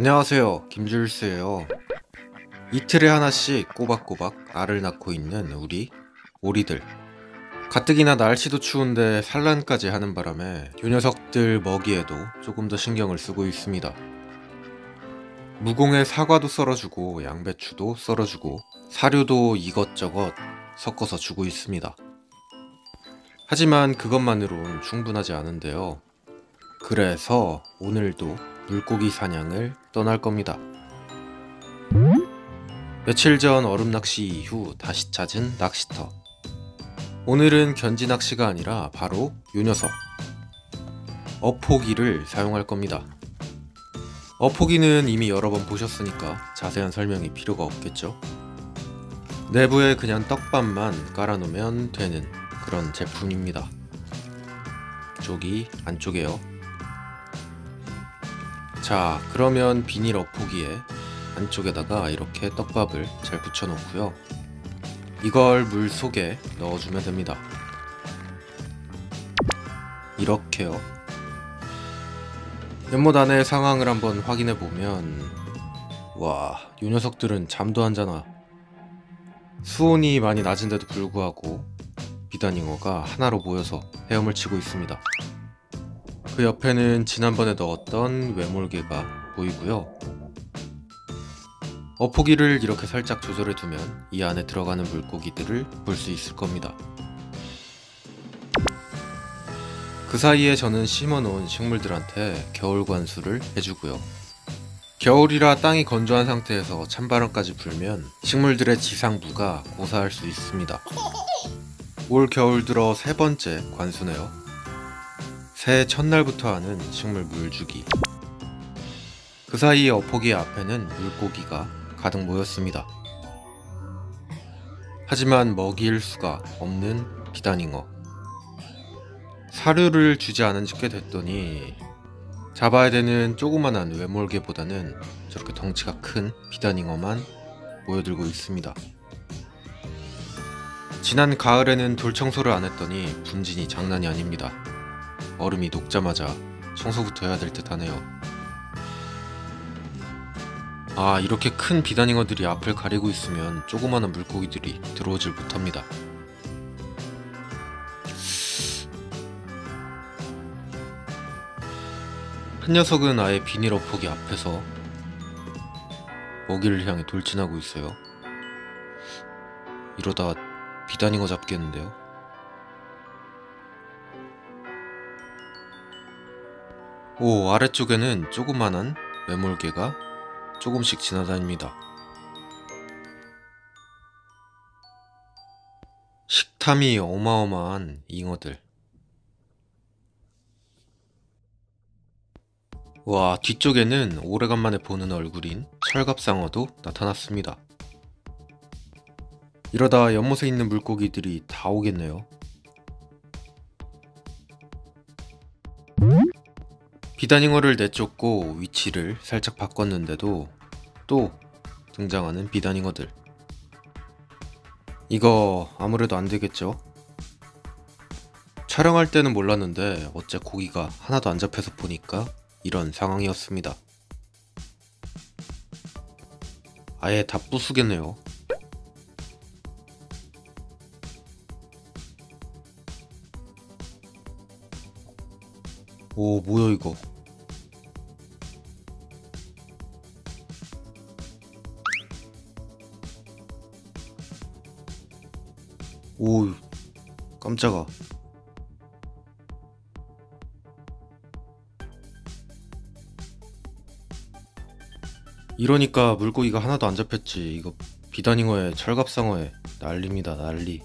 안녕하세요. 김줄수예요. 이틀에 하나씩 꼬박꼬박 알을 낳고 있는 우리 오리들. 가뜩이나 날씨도 추운데 산란까지 하는 바람에 요 녀석들 먹이에도 조금 더 신경을 쓰고 있습니다. 무공에 사과도 썰어주고 양배추도 썰어주고 사료도 이것저것 섞어서 주고 있습니다. 하지만 그것만으론 충분하지 않은데요. 그래서 오늘도 물고기 사냥을 떠날 겁니다. 며칠 전 얼음 낚시 이후 다시 찾은 낚시터. 오늘은 견지 낚시가 아니라 바로 요 녀석. 어포기를 사용할 겁니다. 어포기는 이미 여러 번 보셨으니까 자세한 설명이 필요가 없겠죠? 내부에 그냥 떡밥만 깔아놓으면 되는 그런 제품입니다. 쪽이 안쪽에요. 자 그러면 비닐 어포기에 안쪽에다가 이렇게 떡밥을 잘 붙여 놓고요 이걸 물 속에 넣어주면 됩니다 이렇게요 연못 안의 상황을 한번 확인해 보면 와, 이 녀석들은 잠도 안 자나. 수온이 많이 낮은데도 불구하고 비단잉어가 하나로 모여서 헤엄을 치고 있습니다. 그 옆에는 지난번에 넣었던 외몰개가 보이고요. 어포기를 이렇게 살짝 조절해 두면 이 안에 들어가는 물고기들을 볼 수 있을 겁니다. 그 사이에 저는 심어 놓은 식물들한테 겨울 관수를 해주고요. 겨울이라 땅이 건조한 상태에서 찬바람까지 불면 식물들의 지상부가 고사할 수 있습니다. 올 겨울 들어 세 번째 관수네요. 새해 첫날부터 하는 식물 물주기 그 사이 어포기 앞에는 물고기가 가득 모였습니다. 하지만 먹일 수가 없는 비단잉어 사료를 주지 않은 지꽤 됐더니 잡아야 되는 조그만한 외몰개보다는 저렇게 덩치가 큰 비단잉어만 모여들고 있습니다. 지난 가을에는 돌 청소를 안 했더니 분진이 장난이 아닙니다. 얼음이 녹자마자 청소부터 해야 될 듯 하네요. 아 이렇게 큰 비단잉어들이 앞을 가리고 있으면 조그마한 물고기들이 들어오질 못합니다. 한 녀석은 아예 비닐 어포기 앞에서 먹이를 향해 돌진하고 있어요. 이러다 비단잉어 잡겠는데요. 오 아래쪽에는 조그만한 매몰개가 조금씩 지나다닙니다. 식탐이 어마어마한 잉어들 와 뒤쪽에는 오래간만에 보는 얼굴인 철갑상어도 나타났습니다. 이러다 연못에 있는 물고기들이 다 오겠네요. 비단잉어를 내쫓고 위치를 살짝 바꿨는데도 또 등장하는 비단잉어들 이거 아무래도 안되겠죠? 촬영할 때는 몰랐는데 어째 고기가 하나도 안 잡혀서 보니까 이런 상황이었습니다. 아예 다 부수겠네요. 오 뭐야 이거 깜짝아 이러니까 물고기가 하나도 안 잡혔지. 이거 비단잉어에 철갑상어에 난립니다 난리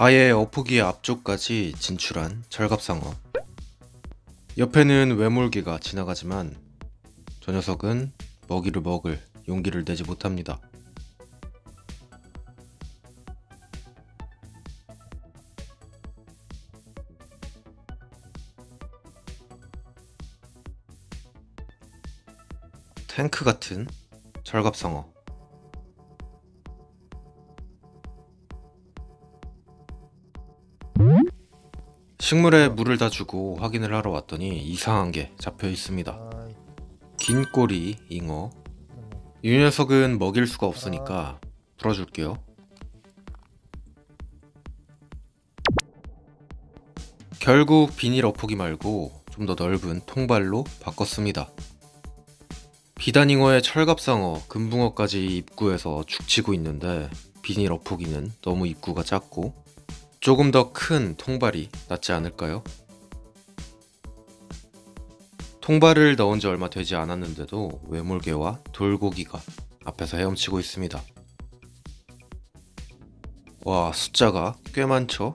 아예 어포기 앞쪽까지 진출한 절갑상어 옆에는 외몰개가 지나가지만 저 녀석은 먹이를 먹을 용기를 내지 못합니다. 탱크 같은 철갑상어. 식물에 물을 다 주고 확인을 하러 왔더니 이상한 게 잡혀 있습니다. 긴 꼬리 잉어. 이 녀석은 먹일 수가 없으니까 풀어줄게요. 결국 비닐 엎어기 말고 좀 더 넓은 통발로 바꿨습니다. 비단잉어의 철갑상어, 금붕어까지 입구에서 죽치고 있는데 비닐 엎어기는 너무 입구가 작고 조금 더 큰 통발이 낫지 않을까요? 통발을 넣은 지 얼마 되지 않았는데도 외물개와 돌고기가 앞에서 헤엄치고 있습니다. 와, 숫자가 꽤 많죠?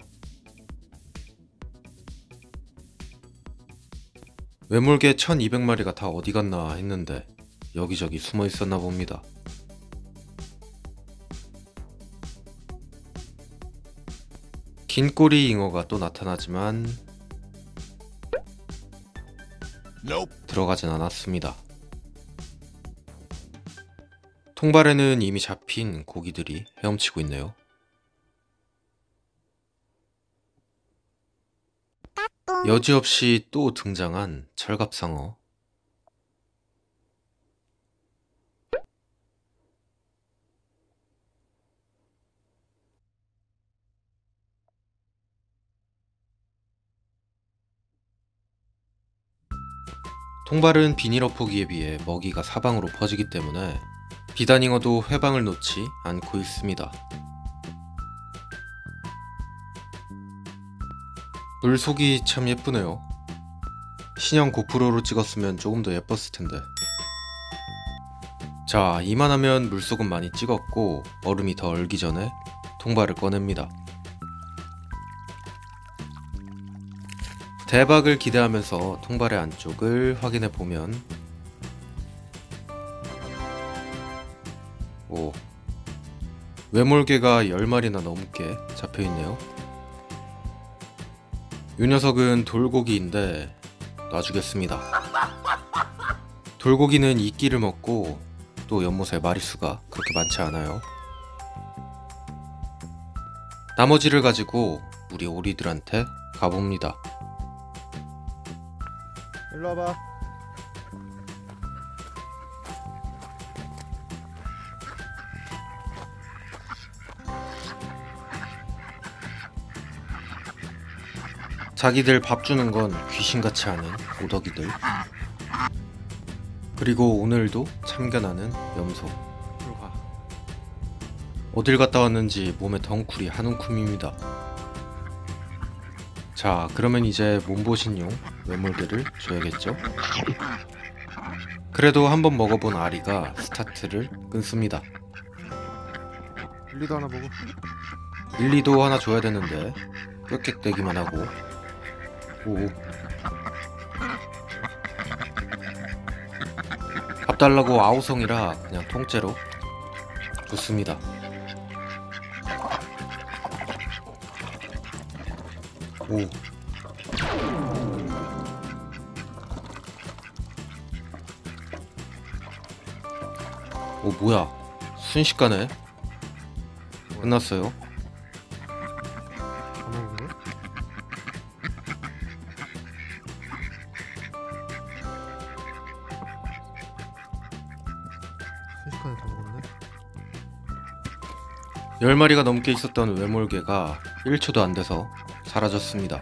외물개 1200마리가 다 어디 갔나 했는데 여기저기 숨어 있었나 봅니다. 긴 꼬리 잉어가 또 나타나지만 들어가진 않았습니다. 통발에는 이미 잡힌 고기들이 헤엄치고 있네요. 여지없이 또 등장한 철갑상어. 통발은 비닐어포기에 비해 먹이가 사방으로 퍼지기 때문에 비단잉어도 회방을 놓지 않고 있습니다. 물속이 참 예쁘네요. 신형 고프로로 찍었으면 조금 더 예뻤을 텐데. 자, 이만하면 물속은 많이 찍었고 얼음이 더 얼기 전에 통발을 꺼냅니다. 대박을 기대하면서 통발의 안쪽을 확인해 보면 오 외몰개가 10마리나 넘게 잡혀 있네요. 이 녀석은 돌고기인데 놔주겠습니다. 돌고기는 이끼를 먹고 또 연못의 마리수가 그렇게 많지 않아요. 나머지를 가지고 우리 오리들한테 가봅니다. 일로 와봐. 자기들 밥 주는 건 귀신같이 하는 오덕이들. 그리고 오늘도 참견하는 염소. 어딜 갔다 왔는지 몸에 덩쿨이 한 움큼입니다. 자, 그러면 이제 몸보신용 외물개를 줘야겠죠? 그래도 한번 먹어본 아리가 스타트를 끊습니다. 일리도 하나. 1, 2도 하나 줘야 되는데 꽥꽥대기만 하고 오. 밥 달라고 아우성이라 그냥 통째로 좋습니다. 오. 오 뭐야 순식간에 끝났어요. 다 먹은 거야? 순식간에 다 먹었네. 10마리가 넘게 있었던 외몰개가 1초도 안 돼서 사라졌습니다.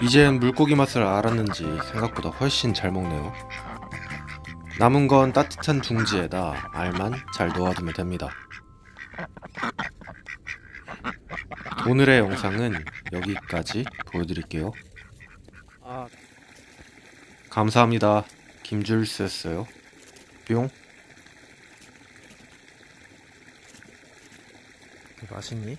이젠 물고기 맛을 알았는지 생각보다 훨씬 잘 먹네요. 남은 건 따뜻한 둥지에다 알만 잘 넣어두면 됩니다. 오늘의 영상은 여기까지 보여드릴게요. 아, 감사합니다. 김줄스였어요. 뿅. 맛있니?